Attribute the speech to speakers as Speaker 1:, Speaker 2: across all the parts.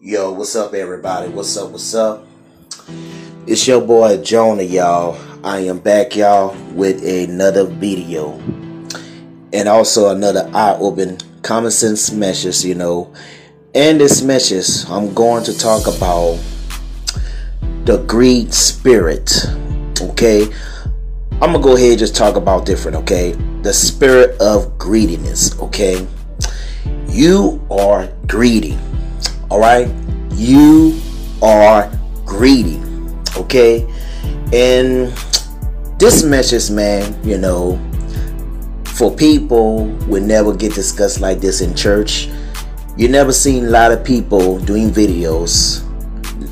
Speaker 1: Yo, what's up, everybody? What's up? What's up? It's your boy Jonah, y'all. I am back, y'all, with another video and also another eye-open common sense message. You know, in this message, I'm going to talk about the greed spirit. Okay, I'm gonna go ahead and just talk about different. Okay, the spirit of greediness. Okay, you are greedy all right, you are greedy. Okay, and this message, man, you know, for people would never get discussed like this in church. You never seen a lot of people doing videos,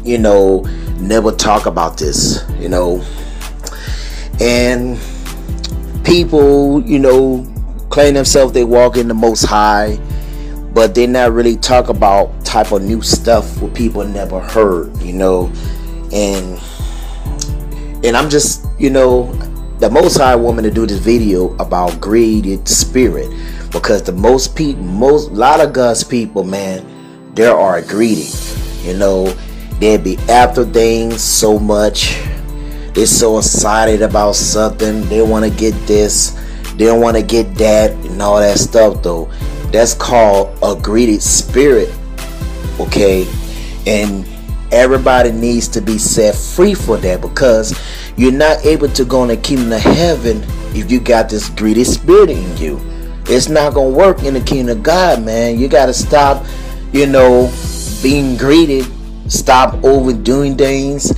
Speaker 1: you know, never talk about this, you know, and people, you know, claim themselves they walk in the most high but they not really talk about type of new stuff what people never heard, you know, and and I'm just, you know, the most high woman to do this video about greed spirit because the most people, most lot of God's people, man, there are greedy, you know, they be after things so much. They're so excited about something. They want to get this. They don't want to get that and all that stuff though. That's called a greedy spirit. Okay? And everybody needs to be set free for that because you're not able to go in the kingdom of heaven if you got this greedy spirit in you. It's not gonna work in the kingdom of God, man. You gotta stop, you know, being greedy, stop overdoing things,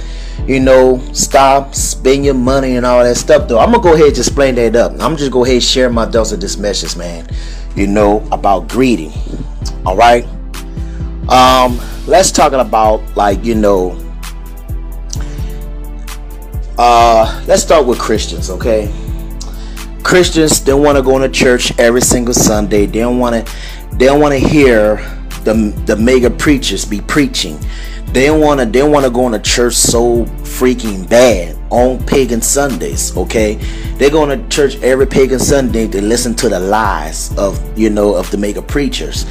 Speaker 1: you know, stop spending your money and all that stuff though. I'm gonna go ahead and just explain that up. I'm just gonna go ahead and share my thoughts of this message, man you know, about greeting. All right. Um, let's talk about like you know. Uh, let's start with Christians, okay? Christians they want to go to church every single Sunday. They don't want to. They don't want to hear the the mega preachers be preaching. They want to. They want to go to church so freaking bad on pagan Sundays, okay? They're going to church every pagan Sunday to listen to the lies of, you know, of the mega preachers.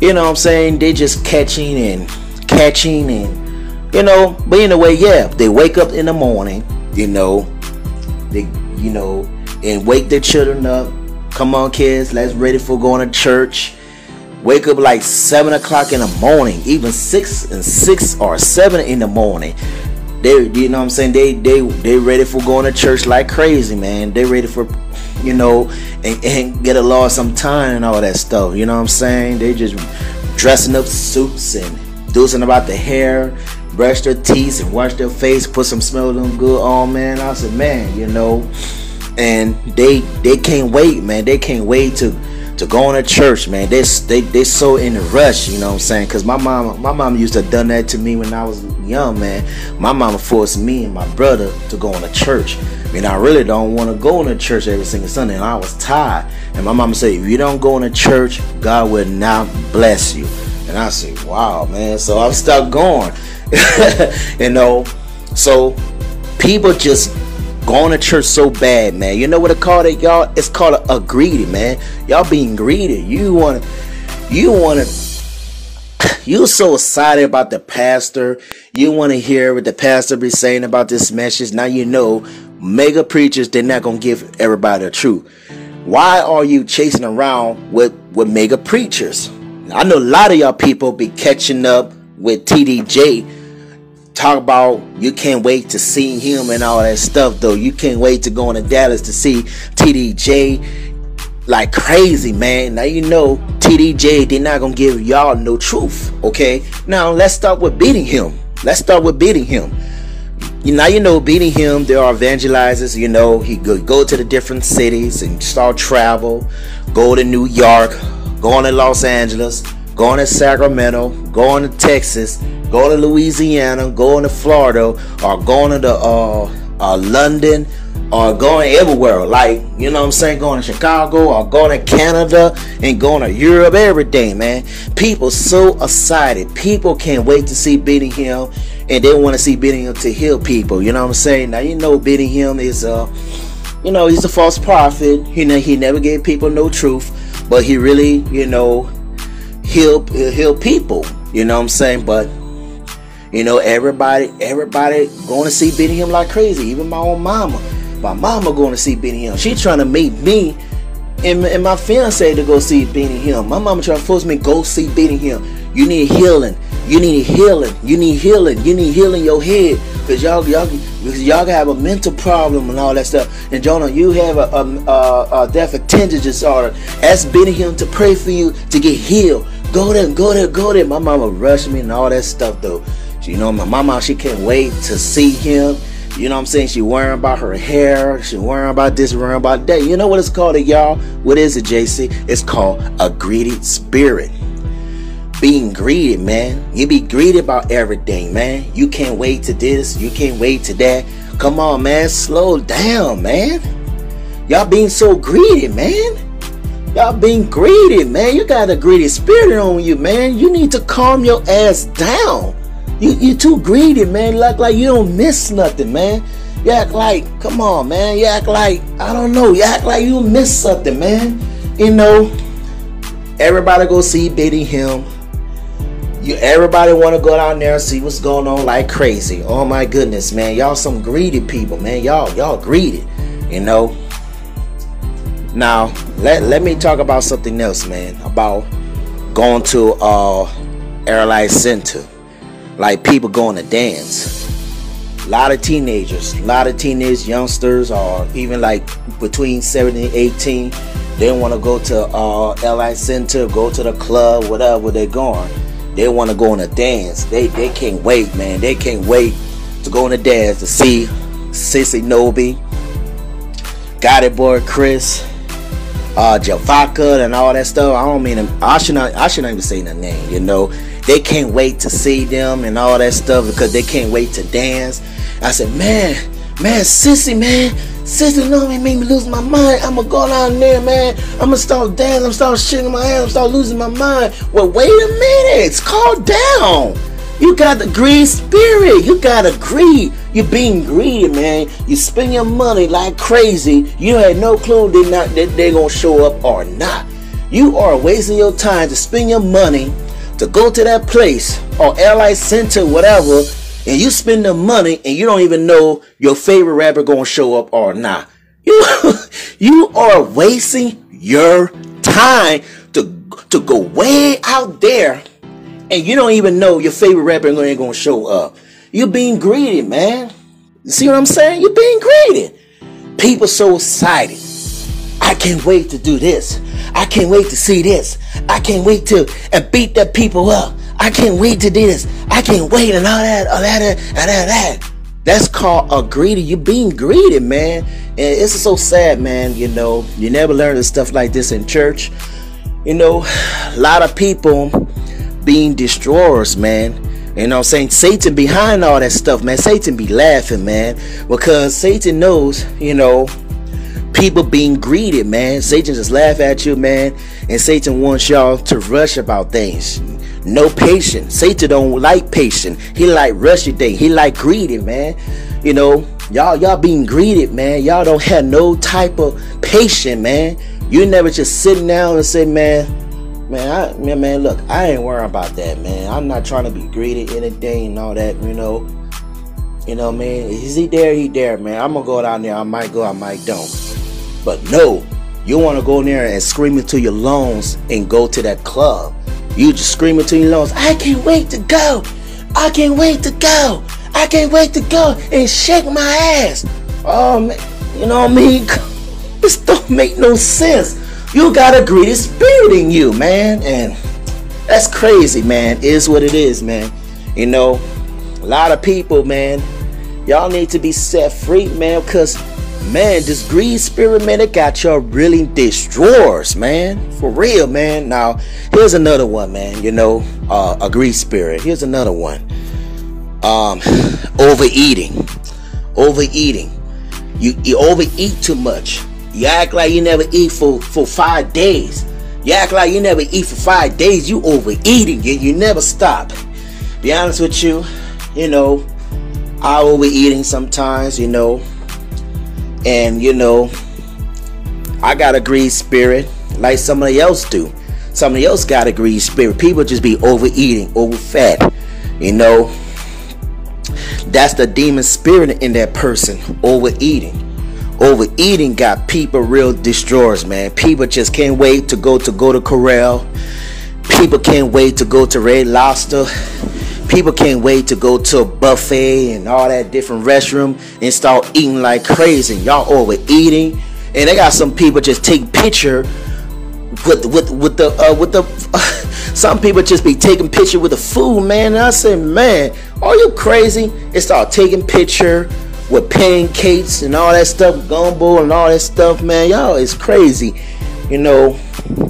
Speaker 1: You know what I'm saying? They just catching and catching and, you know, but anyway, yeah, they wake up in the morning, you know, they, you know, and wake their children up. Come on, kids, let's ready for going to church. Wake up like seven o'clock in the morning, even six and six or seven in the morning. They you know what I'm saying? They they they ready for going to church like crazy man. They ready for you know and, and get a law some time and all that stuff. You know what I'm saying? They just dressing up suits and do something about the hair brush their teeth and wash their face put some smell them good on man. I said man you know and they they can't wait man. They can't wait to to going to church, man. They they they so in a rush, you know what I'm saying? Cause my mom my mom used to have done that to me when I was young, man. My mama forced me and my brother to go to church. Mean, I really don't want to go to church every single Sunday, and I was tired. And my mama said, if you don't go to church, God will not bless you. And I said, wow, man. So I'm stuck going, you know. So people just going to church so bad, man. You know what it called it, y'all? It's called a, a greedy, man. Y'all being greedy. You want to, you want to, you so excited about the pastor. You want to hear what the pastor be saying about this message. Now you know, mega preachers, they're not going to give everybody the truth. Why are you chasing around with, with mega preachers? I know a lot of y'all people be catching up with TDJ talk about you can't wait to see him and all that stuff though. You can't wait to go into Dallas to see TDJ like crazy, man. Now you know TDJ they're not gonna give y'all no truth. Okay. Now let's start with Benny Hinn. Let's start with Benny Hinn. Now you know Benny Hinn. There are evangelizers. You know he go go to the different cities and start travel. Go to New York. Go on to Los Angeles. Going to Sacramento. Going to Texas going to Louisiana, going to Florida, or going to the, uh, uh, London, or going everywhere. Like, you know what I'm saying? Going to Chicago, or going to Canada, and going to Europe, everything, man. People so excited. People can't wait to see Benny Hinn, and they want to see Benny Hinn to heal people. You know what I'm saying? Now, you know Benny Hinn is, uh, you know, he's a false prophet. You know, he never gave people no truth, but he really, you know, heal, heal people You know what I'm saying? But you know, everybody, everybody going to see Benny Hinn like crazy. Even my own mama. My mama going to see Benny Hinn. She trying to make me and, and my fiance to go see Benny Hinn. My mama trying to force me go see Benny Hinn. You need healing. You need healing. You need healing. You need healing your head. Cause y'all, y'all, because y'all have a mental problem and all that stuff. And Jonah, you have a, a, a, a deaf attention disorder. Ask Benny Hinn to pray for you to get healed. Go there, go there, go there. My mama rushed me and all that stuff though. You know, my mama, she can't wait to see him. You know what I'm saying? She worrying about her hair. She worrying about this, worrying about that. You know what it's called, y'all? What is it, JC? It's called a greedy spirit being greedy, man. You be greedy about everything, man. You can't wait to this, you can't wait to that. Come on, man, slow down, man. Y'all being so greedy, man. Y'all being greedy, man. You got a greedy spirit on you, man. You need to calm your ass down. You you too greedy, man. Act like you don't miss nothing, man. You act like, come on, man. You act like, I don't know. You act like you miss something, man. You know, everybody go see Benny Hinn you everybody want to go down there and see what's going on like crazy. Oh my goodness, man. Y'all some greedy people, man. Y'all y'all greedy, you know. Now, let let me talk about something else, man. About going to uh airline center. Like people going to dance. A lot of teenagers, a lot of teenage youngsters or even like between 17 and 18, they want to go to uh LI Center, go to the club, whatever they're going they want to go on a dance. They they can't wait, man. They can't wait to go on a dance to see Sissy Nobby, Got It Boy Chris, uh, Javaka, and all that stuff. I don't mean. I should not. I shouldn't even say the name. You know, they can't wait to see them and all that stuff because they can't wait to dance. I said, man, man, Sissy, man, Sister, know me, made me lose my mind. I'ma go down there, man. I'ma start dancing. I'm start shaking my ass. I'm start losing my mind. Well, wait a minute. Calm down. You got the greed spirit. You gotta greed. You're being greedy, man. You spend your money like crazy. You had no clue they not that they gonna show up or not. You are wasting your time to spend your money to go to that place or airline center, whatever, and you spend the money and you don't even know your favorite rapper gonna show up or not. You you are wasting your time to to go way out there and you don't even know your favorite rapper ain't gonna show up. You're being greedy, man. You see what I'm saying? You're being greedy. People so excited. I can't wait to do this. I can't wait to see this. I can't wait to and beat that people up. I can't wait to do this. I can't wait and all that, all that, and all that. That's called a greedy. You're being greedy, man. And it's so sad, man. You know, you never learn stuff like this in church. You know, a lot of people being destroyers, man. You know I'm saying? Satan behind all that stuff, man. Satan be laughing, man. Because Satan knows, you know, people being greedy, man. Satan just laugh at you, man. And Satan wants y'all to rush about things no patience. Satan don't like patience. He like rushy thing. He like greedy, man. You know, y'all y'all being greedy, man. Y'all don't have no type of patience, man. You never just sitting down and say, man, man, I, man, man, look, I ain't worrying about that, man. I'm not trying to be greedy anything and all that, you know. You know, man, is he there? He there, man. I'm gonna go down there. I might go, I might don't. But no, you want to go in there and scream into your lungs and go to that club. You just screaming to your lungs, I can't wait to go. I can't wait to go. I can't wait to go and shake my ass. Oh man, you know what I mean? This don't make no sense. You got a greedy spirit in you, man. And that's crazy, man. Is what it is, man. You know, a lot of people, man, y'all need to be set free, man, because man, this greed spirit, man, it got y'all really destroyers, man. For real, man. Now, here's another one, man. You know, uh, a greed spirit. Here's another one. Um, overeating. Overeating. You you overeat too much. You act like you never eat for, for five days. You act like you never eat for five days. You overeating. You, you never stop. Be honest with you, you know, I overeating sometimes, you know and you know, I got a greed spirit like somebody else do. somebody else got a greed spirit. People just be overeating, over fat. You know, that's the demon spirit in that person, overeating. Overeating got people real destroyers, man. People just can't wait to go to go to Corral. People can't wait to go to Red Lobster. People can't wait to go to a buffet and all that different restroom and start eating like crazy. Y'all overeating, and they got some people just take picture with with with the uh, with the. Some people just be taking picture with the food, man. And I said, man, are you crazy? They start taking picture with pancakes and all that stuff, gumbo and all that stuff, man. Y'all is crazy. You know,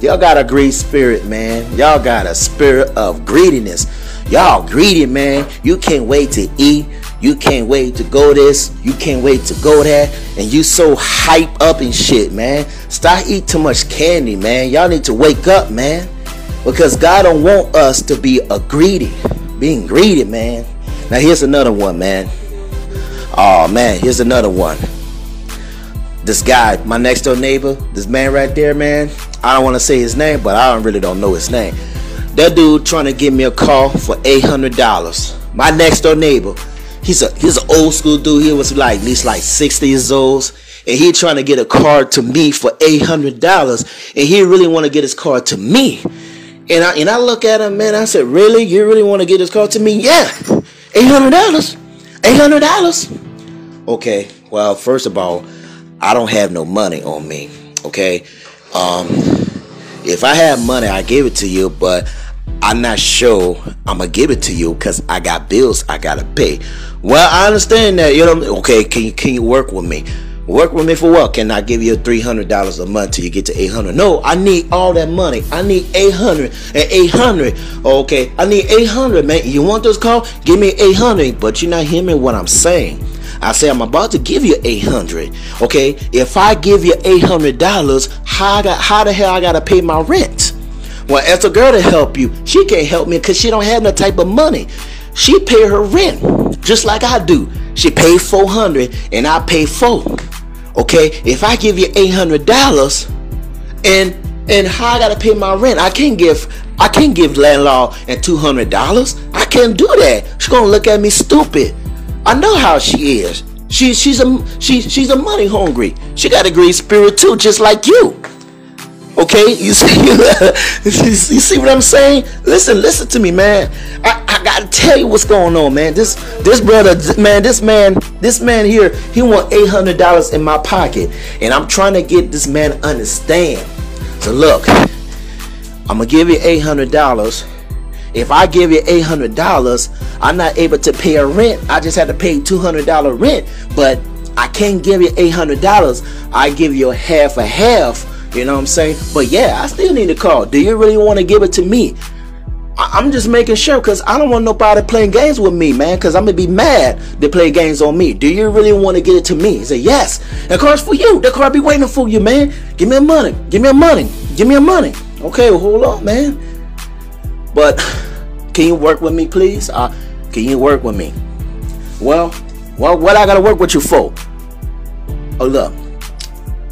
Speaker 1: y'all got a greedy spirit, man. Y'all got a spirit of greediness. Y'all greedy, man. You can't wait to eat. You can't wait to go this. You can't wait to go that. And you so hype up and shit, man. Stop eating too much candy, man. Y'all need to wake up, man. Because God don't want us to be a greedy. Being greedy, man. Now here's another one, man. Oh man, here's another one. This guy, my next door neighbor, this man right there, man. I don't want to say his name, but I really don't know his name. That dude trying to give me a call for eight hundred dollars. My next door neighbor, he's a he's an old school dude. He was like at least like sixty years old, and he trying to get a car to me for eight hundred dollars, and he really want to get his car to me. And I and I look at him, man. I said, really? You really want to get his car to me? Yeah, eight hundred dollars. Eight hundred dollars. Okay, well, first of all, I don't have no money on me. Okay, um, if I have money, I give it to you, but I'm not sure I'm gonna give it to you because I got bills I gotta pay. Well, I understand that. You know, okay? Can you can you work with me? Work with me for what? Can I give you three hundred dollars a month till you get to eight hundred? No, I need all that money. I need eight hundred and eight hundred. Okay, I need eight hundred, man. You want this call? Give me eight hundred. But you're not hearing what I'm saying. I say I'm about to give you 800. Okay, if I give you 800 dollars, how got how the hell I gotta pay my rent? Well, as a girl to help you, she can't help me because she don't have no type of money. She pay her rent just like I do. She pay 400 and I pay four. Okay, if I give you 800 dollars, and and how I gotta pay my rent, I can't give I can't give landlord and 200 dollars. I can't do that. She's gonna look at me stupid. I know how she is. She, she's a she, she's a money hungry. She got a great spirit too, just like you. Okay, you see, you see what I'm saying? Listen, listen to me, man. I, I gotta tell you what's going on, man. This this brother, man, this man, this man here, he want eight hundred dollars in my pocket, and I'm trying to get this man to understand. So look, I'm gonna give you eight hundred dollars if I give you $800, I'm not able to pay a rent. I just had to pay $200 rent, but I can't give you $800. I give you a half a half. You know what I'm saying? But yeah, I still need a call. Do you really want to give it to me? I- am just making sure because I don't want nobody playing games with me, man. Because I'm gonna be mad to play games on me. Do you really want to get it to me? He said yes. The car's for you. The car be waiting for you, man. Give me a money. Give me a money. Give me a money. Okay, well, hold on, man. But can you work with me, please? Uh, can you work with me? Well, well, what I gotta work with you for? Oh, look,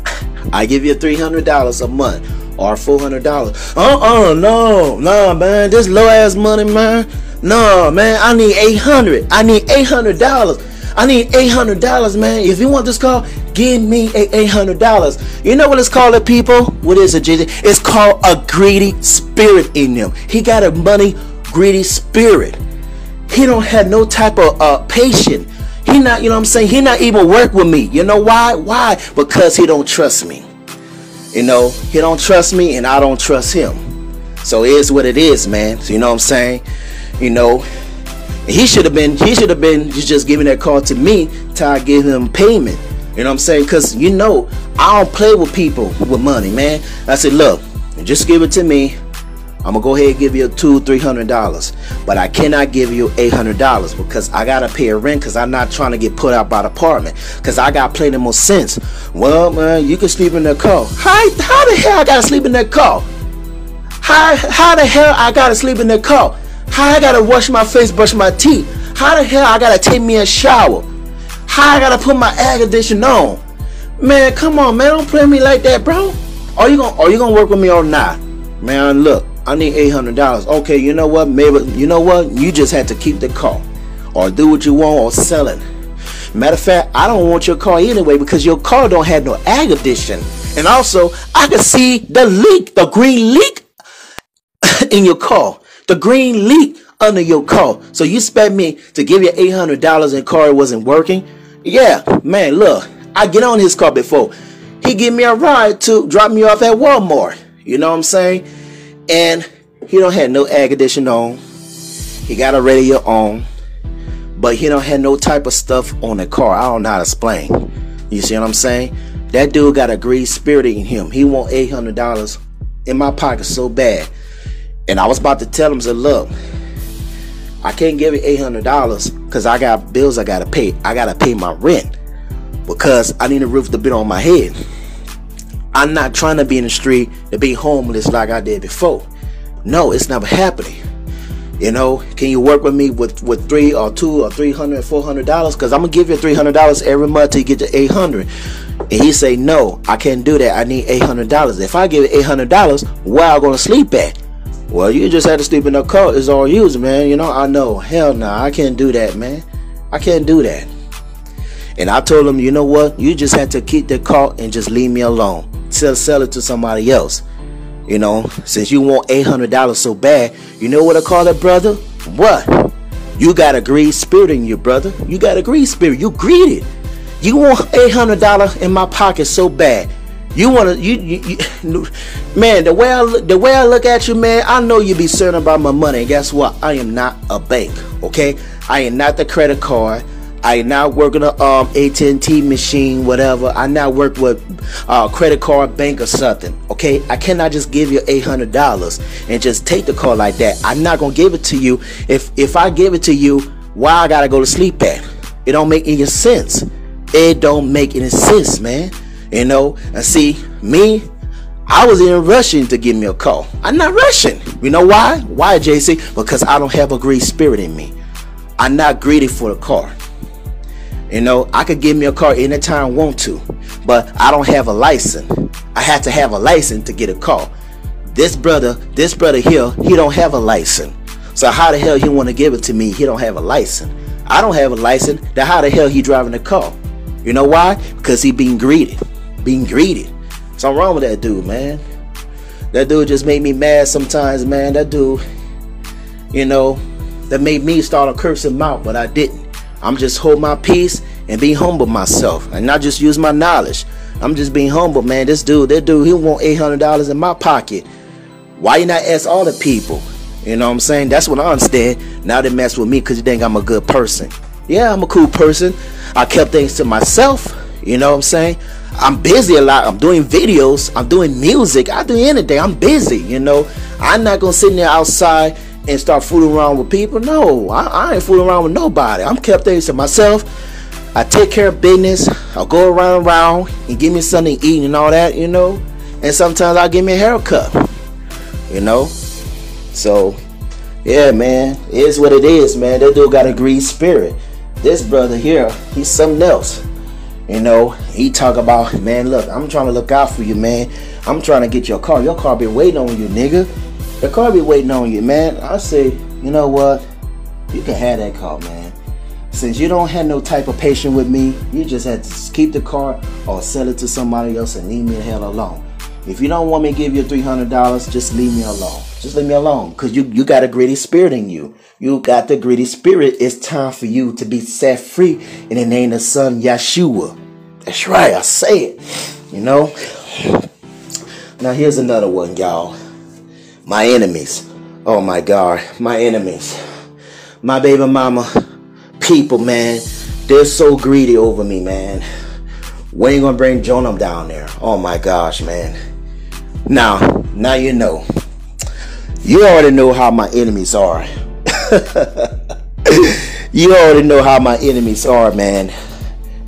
Speaker 1: I give you three hundred dollars a month or four hundred dollars. Uh, uh, no, no, man, this low ass money, man. No, man, I need eight hundred. I need eight hundred dollars. I need eight hundred dollars, man. If you want this car, give me hundred dollars. You know what it's called, people? What is it, JJ? It's called a greedy spirit in them. He got a money greedy spirit. He don't have no type of uh, patience. He not, you know what I'm saying? He not even work with me. You know why? Why? Because he don't trust me. You know, he don't trust me and I don't trust him. So it is what it is, man. So you know what I'm saying? You know, he should have been he should have been just giving that call to me till I give him payment. You know what I'm saying? Cause you know, I don't play with people with money, man. I said, look, just give it to me. I'm gonna go ahead and give you two, three hundred dollars, but I cannot give you eight hundred dollars because I gotta pay a rent because I'm not trying to get put out by the apartment because I got plenty more sense. Well, man, you can sleep in that car. How, how the hell I gotta sleep in that car? How, how the hell I gotta sleep in that car? How I gotta wash my face, brush my teeth? How the hell I gotta take me a shower? How I gotta put my air conditioner on? Man, come on, man, don't play me like that, bro. Are you gonna are you gonna work with me or not? Man, look, I need eight hundred dollars. Okay, you know what? Maybe you know what? You just had to keep the car, or do what you want, or sell it. Matter of fact, I don't want your car anyway because your car don't have no air condition. And also, I can see the leak, the green leak in your car. The green leak under your car. So you expect me to give you $800 in car wasn't working? Yeah, man, look, I get on his car before. He give me a ride to drop me off at Walmart. You know what I'm saying? And he don't have no air condition on. He got a radio on. But he don't have no type of stuff on the car. I don't know how to explain. You see what I'm saying? That dude got a greed spirit in him. He want $800 in my pocket so bad. And I was about to tell him, said, look, I can't give you $800 because I got bills I got to pay. I got to pay my rent because I need a roof to be on my head. I'm not trying to be in the street to be homeless like I did before. No, it's never happening. You know, can you work with me with, with three or two or three hundred, four hundred dollars? Because I'm gonna give you three hundred dollars every month till you get to eight hundred. And he say, No, I can't do that. I need eight hundred dollars. If I give you eight hundred dollars, where I gonna sleep at? Well, you just had to sleep in the car. It's all used, man. You know, I know. Hell no, nah, I can't do that, man. I can't do that. And I told him, you know what? You just had to keep the car and just leave me alone. Sell, sell it to somebody else. You know, since you want $800 so bad, you know what I call it, brother? What? You got a greed spirit in you, brother. You got a greed spirit. You greedy. You want $800 in my pocket so bad. You want to, you, you, you, man, the way I look, the way I look at you, man, I know you be certain about my money. Guess what? I am not a bank, okay? I am not the credit card. I now work on a um, ATM machine, whatever. I now work with uh, credit card bank or something. Okay, I cannot just give you eight hundred dollars and just take the card like that. I'm not gonna give it to you. If if I give it to you, why I gotta go to sleep at? It don't make any sense. It don't make any sense, man. You know. And see me. I was in rushing to give me a call. I'm not rushing. You know why? Why, JC? Because I don't have a greedy spirit in me. I'm not greedy for the car. You know, I could give me a car anytime I want to, but I don't have a license. I have to have a license to get a car. This brother, this brother here, he don't have a license. So how the hell he want to give it to me? He don't have a license. I don't have a license. Then how the hell he driving a car? You know why? Because he being greedy. Being greedy. Something wrong with that dude, man. That dude just made me mad sometimes, man. That dude, you know, that made me start a cursing mouth, but I didn't. I'm just hold my peace and be humble myself and not just use my knowledge. I'm just being humble, man. This dude, that dude, he want $800 in my pocket. Why you not ask all the people? You know what I'm saying? That's what I understand. Now they mess with me because you think I'm a good person. Yeah, I'm a cool person. I kept things to myself. You know what I'm saying? I'm busy a lot. I'm doing videos. I'm doing music. I do anything. I'm busy, you know. I'm not to sit in there outside and start fooling around with people. No, I, I ain't fooling around with nobody. I'm kept things to myself. I take care of business. I'll go around around and give me something to eat and all that, you know. And sometimes I'll give me a haircut, you know. So, yeah, man, it is what it is, man. That dude got a greed spirit. This brother here, he's something else. You know, he talk about, man, look, I'm trying to look out for you, man. I'm trying to get your car. Your car been waiting on you, nigga. The car be waiting on you, man. I say, you know what? You can have that car, man. Since you don't have no type of patience with me, you just have to keep the car or sell it to somebody else and leave me the hell alone. If you don't want me to give you $300, just leave me alone. Just leave me alone. Because you, you got a greedy spirit in you. You got the greedy spirit. It's time for you to be set free in the name of the Son, Yeshua. That's right. I say it. You know? Now, here's another one, y'all. My enemies. Oh my God, my enemies. My baby mama, people, man, they're so greedy over me, man. When you gonna bring Jonah down there? Oh my gosh, man. Now, now you know. You already know how my enemies are. you already know how my enemies are, man.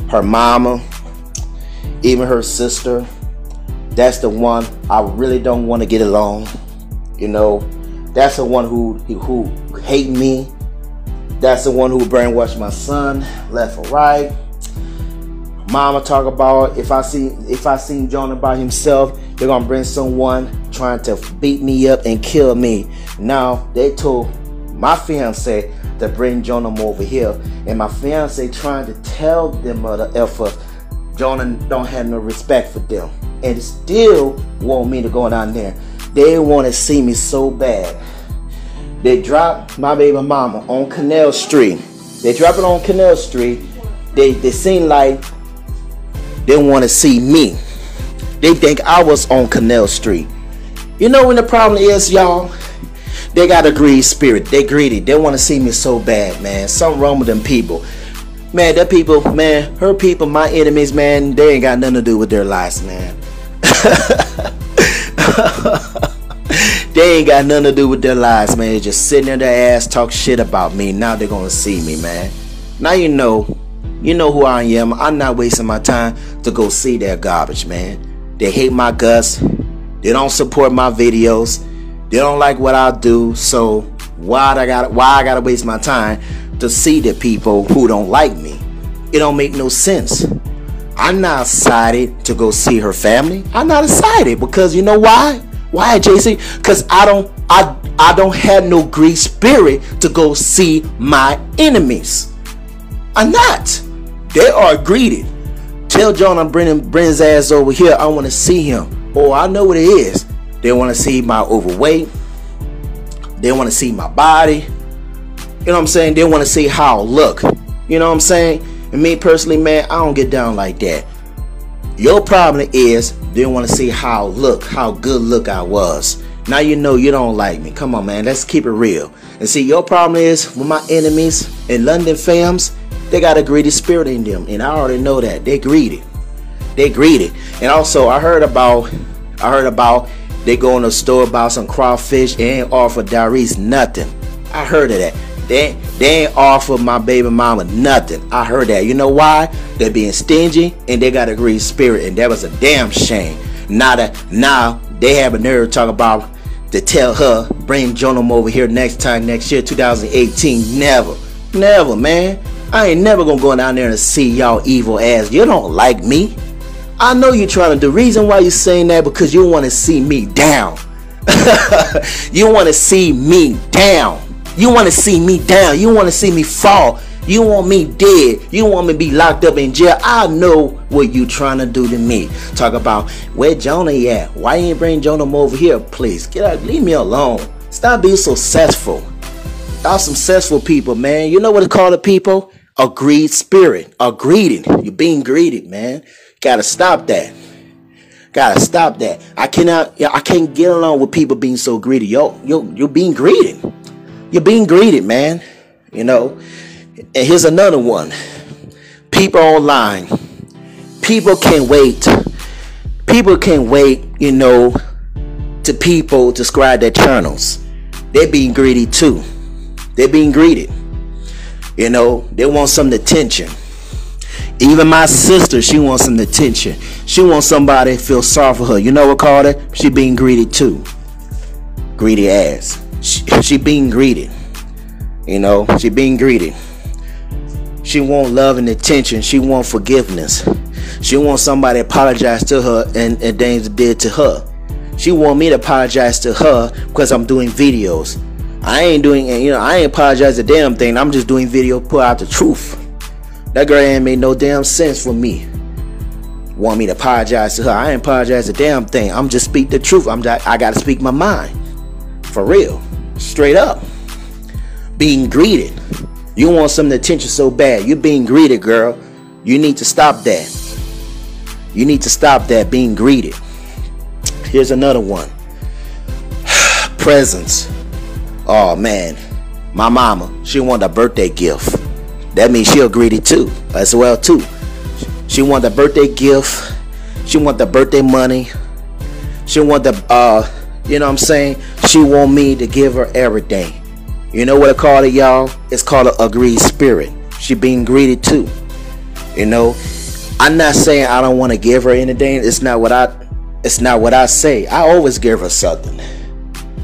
Speaker 1: Her mama, even her sister. That's the one I really don't want to get along. You know, that's the one who who hate me. That's the one who brainwashed my son left or right. Mama talk about if I see if I seen Jonah by himself, they're gonna bring someone trying to beat me up and kill me. Now they told my fiance to bring Jonah over here, and my fiance trying to tell them mother effer Jonah don't have no respect for them, and still want me to go down there. They want to see me so bad. They drop my baby mama on Canal Street. They drop it on Canal Street. They they seem like they want to see me. They think I was on Canal Street. You know when the problem is, y'all? They got a greedy spirit. They greedy. They want to see me so bad, man. Something wrong with them people. Man, that people, man, her people, my enemies, man, they ain't got nothing to do with their lives, man. they ain't got nothing to do with their lives, man. They're just sitting in their ass, talk shit about me. Now they're gonna see me, man. Now you know, you know who I am. I'm not wasting my time to go see their garbage, man. They hate my guts. They don't support my videos. They don't like what I do. So why I got why I gotta waste my time to see the people who don't like me? It don't make no sense. I'm not excited to go see her family. I'm not excited because you know why? Why, JC? Because I don't I I don't have no great spirit to go see my enemies. I'm not. They are greedy. Tell John I'm bringing bring his ass over here. I want to see him. Oh, I know what it is. They want to see my overweight. They want to see my body. You know what I'm saying? They want to see how I look. You know what I'm saying? And me personally, man, I don't get down like that. Your problem is they want to see how I look, how good look I was. Now you know you don't like me. Come on, man. Let's keep it real. And see, your problem is with my enemies in London fams, they got a greedy spirit in them, and I already know that They're greedy. They're greedy. And also, I heard about, I heard about they go in the store buy some crawfish and offer Darius nothing. I heard of that. They they ain't offer my baby mama nothing. I heard that. You know why? They're being stingy and they got a greedy spirit, and that was a damn shame. Now that now they have a nerve to talk about to tell her bring Jonah over here next time next year 2018. Never, never, man. I ain't never gonna go down there and see y'all evil ass. You don't like me. I know you're trying to. The reason why you're saying that because you want to see me down. you want to see me down. You want to see me down. You want to see me fall. You want me dead. You want me to be locked up in jail. I know what you trying to do to me. Talk about where Jonah at. Why you ain't bring Jonah over here? Please get out. Leave me alone. Stop being so successful. Y'all successful people, man. You know what to call the people? A greed spirit, a greedy. You're being greedy, man. Gotta stop that. Gotta stop that. I cannot. I can't get along with people being so greedy. Yo, yo, you're being greedy. You're being greedy, man. You know. And here's another one. People online. People can wait. People can wait. You know, to people to subscribe their channels. They're being greedy too. They're being greedy. You know, they want some attention. Even my sister, she wants some attention. She wants somebody to feel sorry for her. You know what it? She being greedy too. Greedy ass. She, she being greedy. You know, she being greedy. She want love and attention. She want forgiveness. She want somebody to apologize to her and, and things did to her. She want me to apologize to her because I'm doing videos. I ain't doing, you know, I ain't apologize a damn thing. I'm just doing video, put out the truth. That girl ain't made no damn sense for me. Want me to apologize to her? I ain't apologize a damn thing. I'm just speak the truth. I'm just, I gotta speak my mind, for real, straight up. Being greeted. You want some attention so bad. You're being greeted, girl. You need to stop that. You need to stop that being greeted. Here's another one. Presents. Oh man, my mama, she want a birthday gift. That means she'll greedy too, as well too. She want a birthday gift. She want the birthday money. She want the uh, you know what I'm saying? She want me to give her everything. You know what I call it, y'all? It's called a greedy spirit. She being greedy too. You know, I'm not saying I don't want to give her anything. It's not what I it's not what I say. I always give her something.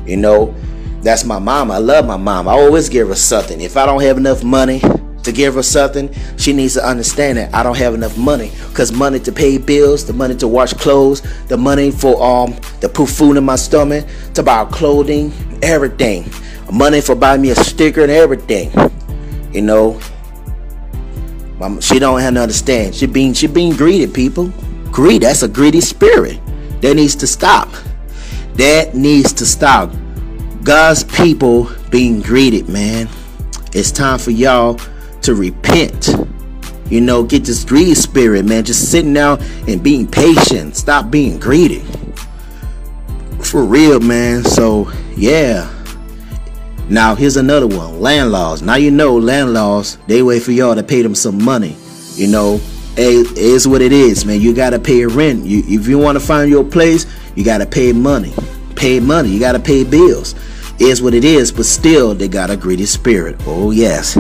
Speaker 1: You know, that's my mom. I love my mom. I always give her something. If I don't have enough money to give her something, she needs to understand that I don't have enough money. Cause money to pay bills, the money to wash clothes, the money for um to put food in my stomach, to buy clothing, everything. Money for buying me a sticker and everything. You know. She don't have to understand. She being she being greedy, people. Greed, that's a greedy spirit. That needs to stop. That needs to stop. God's people being greeted, man. It's time for y'all to repent. You know, get this greedy spirit, man. Just sitting down and being patient. Stop being greedy. For real, man. So, yeah. Now, here's another one landlords. Now, you know, landlords, they wait for y'all to pay them some money. You know, it is what it is, man. You got to pay rent. You, if you want to find your place, you got to pay money. Pay money. You got to pay bills. Is what it is, but still, they got a greedy spirit. Oh, yes.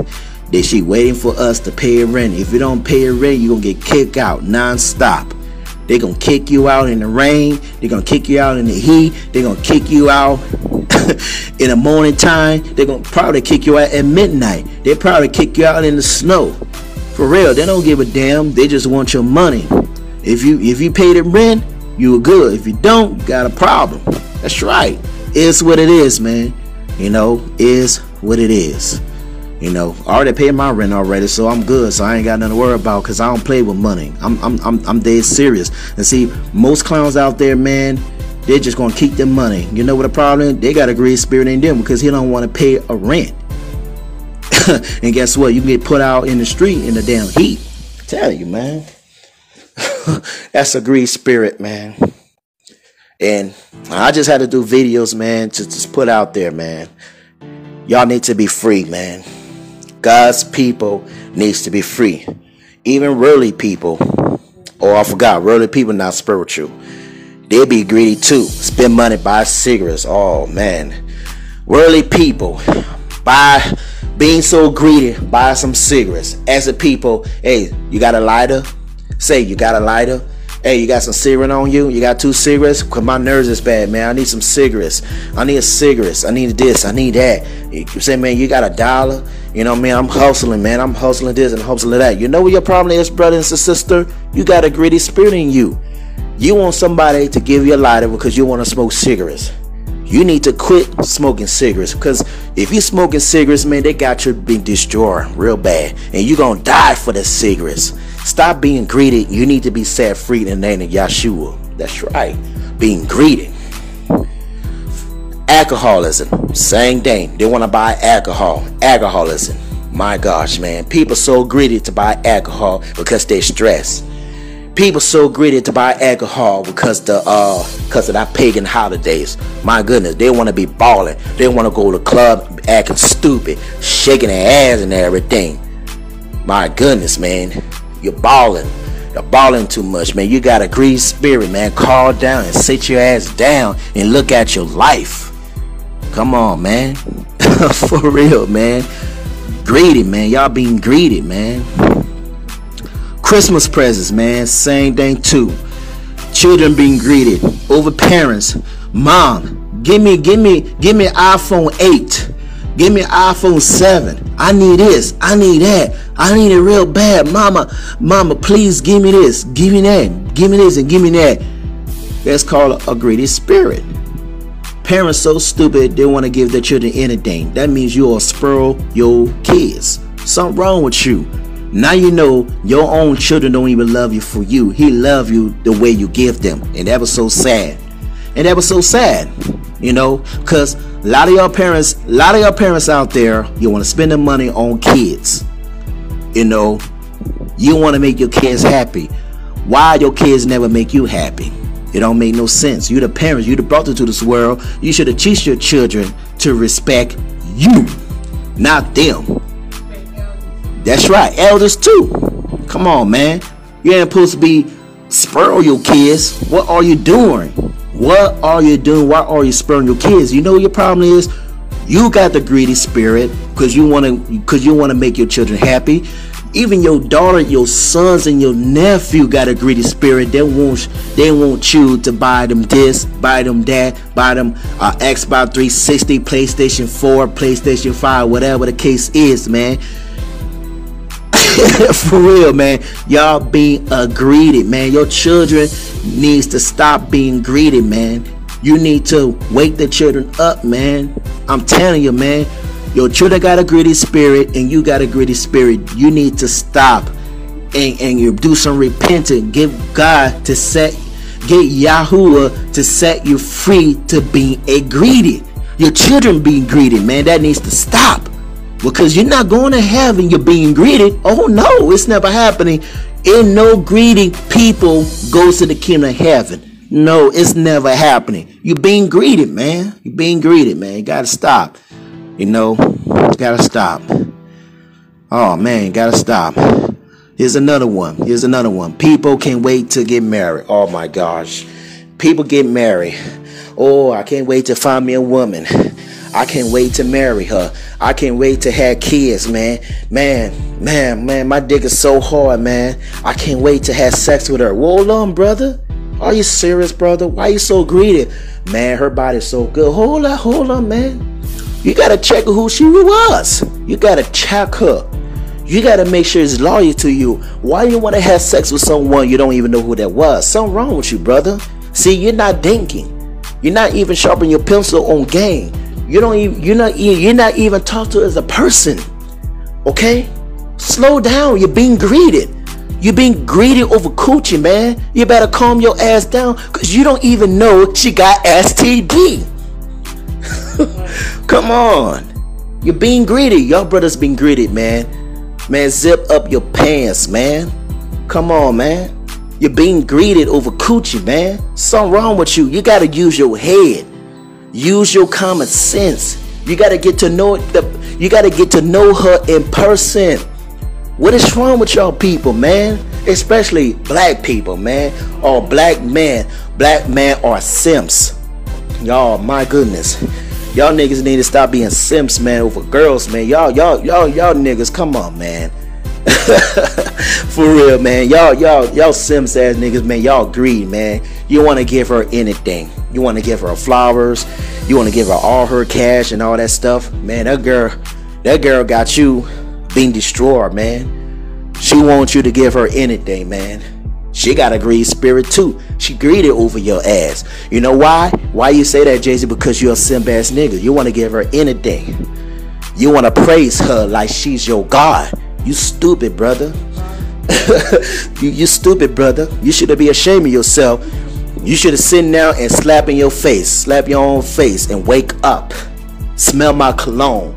Speaker 1: That she waiting for us to pay rent. If you don't pay rent, you're to get kicked out non-stop. They're going to kick you out in the rain. They're to kick you out in the heat. They're to kick you out in the morning time. They're to probably kick you out at midnight. They probably kick you out in the snow. For real, they don't give a damn. They just want your money. If you if you pay the rent, you are good. If you don't, you got a problem. That's right. It's what it is, man. You know, is what it is. You know, I already paid my rent already, so I'm good. So I ain't got nothing to worry about because I don't play with money. I'm, I'm, I'm, I'm dead serious. And see, most clowns out there, man, they're just gonna keep their money. You know what the problem? They got a greed spirit in them because he don't want to pay a rent. and guess what? You can get put out in the street in the damn heat. I tell you, man. That's a greed spirit, man. And I just had to do videos, man, to just put out there, man. Y'all need to be free, man. God's people needs to be free. Even worldly people, oh I forgot, worldly people not spiritual. They be greedy too. Spend money, buy cigarettes. Oh man. Worldly people buy being so greedy, buy some cigarettes. As a people, hey, you got a lighter? Say you got a lighter. Hey, you got some cigarette on you? You got two cigarettes? Cause my nerves is bad, man. I need some cigarettes. I need cigarettes. I need this. I need that. You say, man, you got a dollar? You know, man, I'm hustling, man. I'm hustling this and hustling that. You know what your problem is, brother and sister? You got a greedy spirit in you. You want somebody to give you a lighter because you want to smoke cigarettes. You need to quit smoking cigarettes because if you're smoking cigarettes, man, they got you being destroyed real bad, and you're gonna die for the cigarettes. Stop being greedy. You need to be set free in the name of Yeshua. That's right. Being greedy. Alcoholism, same thing. They want to buy alcohol. Alcoholism. My gosh, man. People so greedy to buy alcohol because they're stressed. People so greedy to buy alcohol because the uh because of that pagan holidays. My goodness, they want to be balling. They want to go to the club acting stupid, shaking their ass and everything. My goodness, man. You're balling. You're balling too much, man. You got a greedy spirit, man. Calm down and sit your ass down and look at your life. Come on, man. For real, man. Greedy, man. Y'all being greedy, man. Christmas presents, man. Same thing too. Children being greeted over parents. Mom, give me, give me, give me iPhone 8. Give me an iPhone 7. I need this. I need that. I need it real bad. Mama, mama, please give me this. Give me that. Give me this and give me that. That's called a greedy spirit. Parents so stupid they want to give their children anything. That means you'll spoil your kids. Something wrong with you. Now you know your own children don't even love you for you. He love you the way you give them. And that was so sad. And that was so sad. You know, because a lot of your parents, a lot of your parents out there, you want to spend the money on kids. You know, you want to make your kids happy. Why your kids never make you happy? It don't make no sense. You the parents, you the brought them to this world. You should have teach your children to respect you, not them. That's right, elders too. Come on, man. You ain't supposed to be spurring your kids. What are you doing? What are you doing? Why are you spurring your kids? You know your problem is you got the greedy spirit because you want to because you want to make your children happy even your daughter, your sons, and your nephew got a greedy spirit. They want they want you to buy them this, buy them that, buy them uh, Xbox 360, PlayStation 4, PlayStation 5, whatever the case is, man. For real, man. Y'all being uh, greedy, man. Your children needs to stop being greedy, man. You need to wake the children up, man. I'm telling you, man. Your children got a greedy spirit and you got a greedy spirit. You need to stop and, and you do some repenting. Give God to set get Yahuwah to set you free to being a greedy. Your children being greedy, man. That needs to stop. Because you're not going to heaven, you're being greeted. Oh no, it's never happening. In no greedy people goes to the kingdom of heaven. No, it's never happening. You're being greeted, man. You're being greeted, man. You gotta stop. You know, you gotta stop. Oh man, gotta stop. Here's another one. Here's another one. People can't wait to get married. Oh my gosh. People get married. Oh, I can't wait to find me a woman. I can't wait to marry her. I can't wait to have kids, man. Man, man, man, my dick is so hard, man. I can't wait to have sex with her. Hold on, brother. Are you serious, brother? Why you so greedy? Man, her body's so good. Hold on, hold on, man. You gotta check who she was. You gotta check her. You gotta make sure it's loyal to you. Why you wanna have sex with someone you don't even know who that was? Something wrong with you, brother. See, you're not thinking. You're not even sharpening your pencil on game. You don't even you're not you're not even talked to as a person. Okay? Slow down. You're being greeted. You're being greedy over coochie, man. You better calm your ass down because you don't even know she got STD. Come on. You're being greedy. Your brother's being greedy, man. Man, zip up your pants, man. Come on, man. You're being greeted over coochie, man. Something wrong with you. You gotta use your head. Use your common sense. You gotta get to know the you gotta get to know her in person. What is wrong with y'all people, man? Especially black people, man. Or black men. Black men are simps. Y'all, my goodness. Y'all niggas need to stop being simps, man, over girls, man. Y'all, y'all, y'all, y'all niggas, come on, man. For real, man. Y'all, y'all, y'all Sims ass niggas, man. Y'all greed, man. You want to give her anything. You want to give her flowers. You want to give her all her cash and all that stuff. Man, that girl, that girl got you being destroyed, man. She wants you to give her anything, man. She got a greed spirit too. She greedy over your ass. You know why? Why you say that, Jay Z? Because you're a simp ass nigga. You want to give her anything. You want to praise her like she's your God. You stupid, brother. you, you stupid, brother. You should be ashamed of yourself. You should have sitting down and slap in your face, slap your own face, and wake up. Smell my cologne.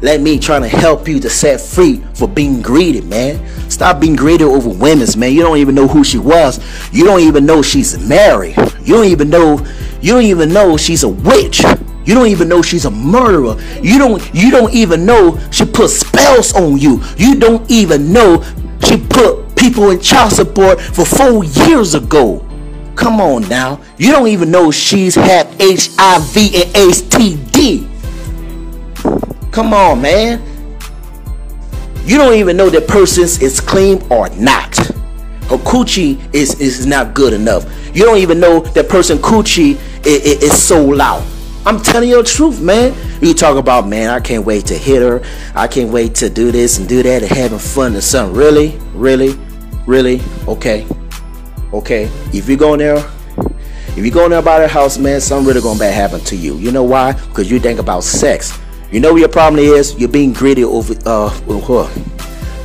Speaker 1: Let me trying to help you to set free for being greedy, man. Stop being greedy over women's, man. You don't even know who she was. You don't even know she's married. You don't even know. You don't even know she's a witch. You don't even know she's a murderer. You don't you don't even know she put spells on you. You don't even know she put people in child support for four years ago. Come on now. You don't even know she's had HIV and STD. Come on, man. You don't even know that person is clean or not. Her coochie is, is not good enough. You don't even know that person coochie is, is, is sold out. I'm telling you the truth, man. You talk about, man, I can't wait to hit her. I can't wait to do this and do that and having fun and something. Really? Really? Really? Okay. Okay. If you go in there, if you go in there by the house, man, something really gonna bad happen to you. You know why? Because you think about sex. You know what your problem is? You're being greedy over uh her.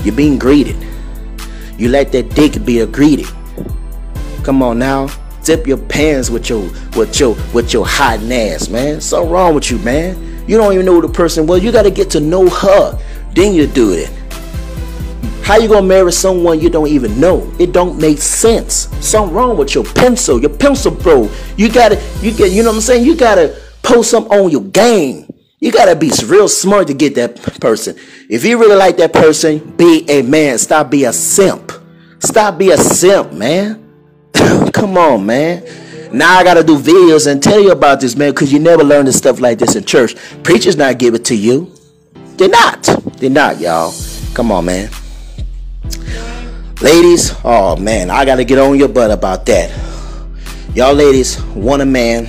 Speaker 1: You're being greedy. You let that dick be a greedy. Come on now zip your pants with your with your with your hot ass, man. Something wrong with you, man. You don't even know the person well. You gotta get to know her. Then you do it. How you gonna marry someone you don't even know? It don't make sense. Something wrong with your pencil, your pencil bro. You gotta, you get, you know what I'm saying? You gotta post something on your game. You gotta be real smart to get that person. If you really like that person, be a man. Stop be a simp. Stop be a simp, man. Come on, man. Now I gotta do videos and tell you about this, man, because you never learned this stuff like this in church. Preachers not give it to you. They're not. They're not, y'all. Come on, man. Ladies, oh man, I gotta get on your butt about that. Y'all ladies want a man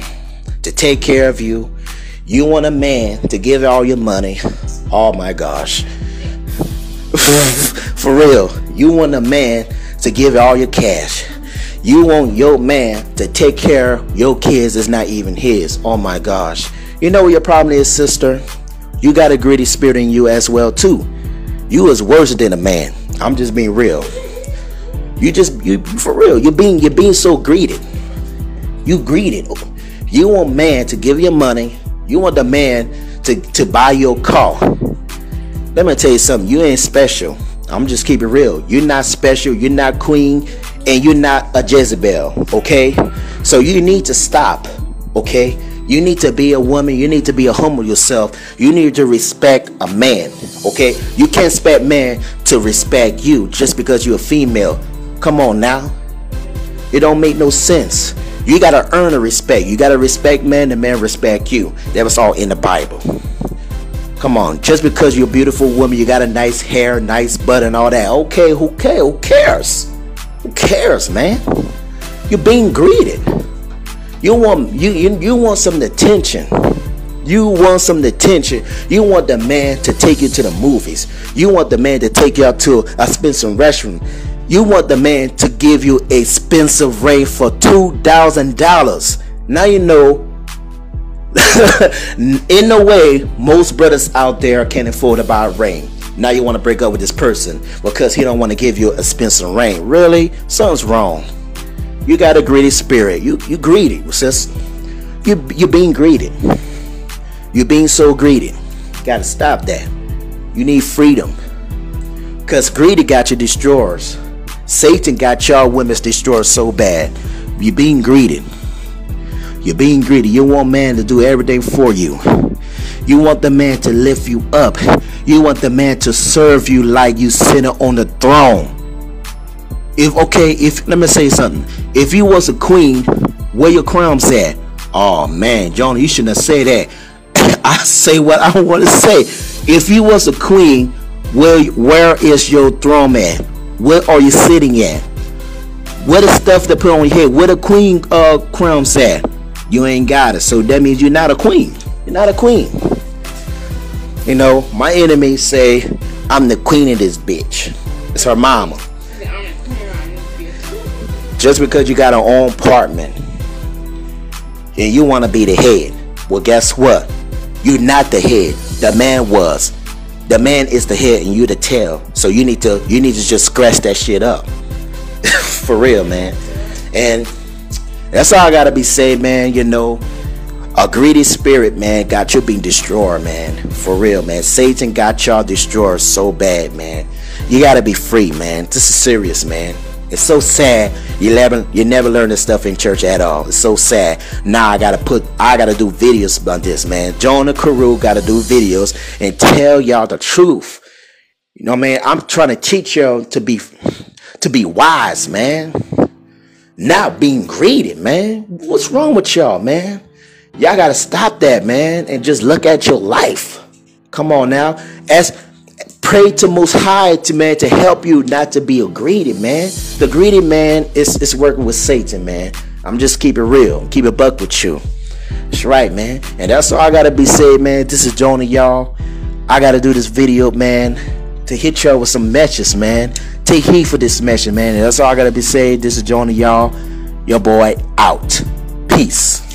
Speaker 1: to take care of you. You want a man to give all your money. Oh my gosh. For real, you want a man to give all your cash. You want your man to take care of your kids It's not even his. Oh my gosh. You know what your problem is, sister? You got a gritty spirit in you as well too. You is worse than a man. I'm just being real. You just you for real. You're being you're being so greedy. You greedy. You want man to give you money. You want the man to, to buy your car. Let me tell you something. You ain't special. I'm just keeping real. You're not special. You're not queen, and you're not a Jezebel. Okay, so you need to stop. Okay, you need to be a woman. You need to be a humble yourself. You need to respect a man. Okay, you can't expect man to respect you just because you're a female. Come on now. It don't make no sense. You gotta earn a respect. You gotta respect men, and men respect you. That was all in the Bible. Come on, just because you're a beautiful woman, you got a nice hair, nice butt, and all that. Okay, who cares? Who cares? Who cares, man? You're being greeted. You want you you, you want some attention. You want some attention. You want the man to take you to the movies. You want the man to take you out to a expensive restaurant. You want the man to give you a expensive ring for $2,000. Now you know in a way most brothers out there can't afford to buy a ring. Now you want to break up with this person because he don't want to give you a expensive ring. Really? Something's wrong. You got a greedy spirit. You you greedy, sis. You you being greedy. You being so greedy. Gotta stop that. You need freedom. Cause greedy got you destroyed. Satan got y'all women destroyed so bad. You're being greedy. You're being greedy. You want man to do everything for you. You want the man to lift you up. You want the man to serve you like you sitting on the throne. If okay, if let me say something. If you was a queen, where your crowns at? Oh man, John, you shouldn't have said that. I say what I want to say. If you was a queen, where where is your throne at? Where are you sitting at? Where the stuff to put on your head? Where the queen uh crowns at? You ain't got it. So that means you're not a queen. You're not a queen. You know, my enemies say I'm the queen of this bitch. It's her mama. Just because you got an own apartment and you want to be the head, well, guess what? You're not the head. The man was the man is the head and you the tail. So you need to you need to just scratch that shit up. For real, man. And that's all I gotta be saying, man. You know, a greedy spirit, man, got you being destroyed, man. For real, man. Satan got y'all destroyed so bad, man. You gotta be free, man. This is serious, man. It's so sad you never you never learn this stuff in church at all. It's so sad. Now I gotta put I gotta do videos about this, man. Jonah Carruth gotta do videos and tell y'all the truth. You know, man, I'm trying to teach y'all to be to be wise, man. Not being greedy, man. What's wrong with y'all, man? Y'all gotta stop that, man, and just look at your life. Come on now. As pray to most high to man to help you not to be a greedy man. The greedy man is, is working with satan man. I'm just keep it real. Keep it buck with you. That's right man. And that's all i gotta be saying man. This is jonah y'all. I gotta do this video man to hit y'all with some messages man. Take heed for this message man. And that's all i gotta be saying this is jonah y'all. Your boy out. Peace